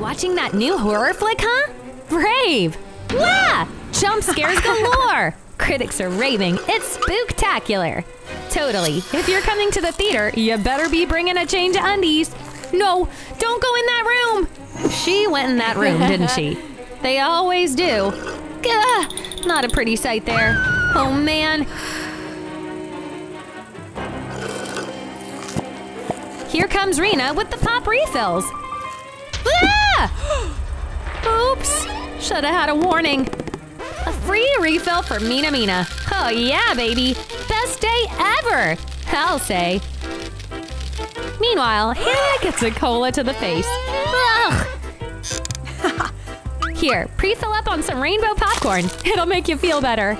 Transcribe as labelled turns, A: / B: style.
A: Watching that new horror flick, huh? Brave! Wah! Jump scares galore! Critics are raving. It's spooktacular. Totally. If you're coming to the theater, you better be bringing a change of undies. No, don't go in that room. She went in that room, didn't she? They always do. Gah! Not a pretty sight there. Oh man. Here comes Rena with the pop refills. Ah! Oops. Should have had a warning. A free refill for Mina Mina. Oh yeah, baby. Best day ever, I'll say. Meanwhile, Hannah gets a cola to the face. Ugh. Here, pre-fill up on some rainbow popcorn. It'll make you feel better.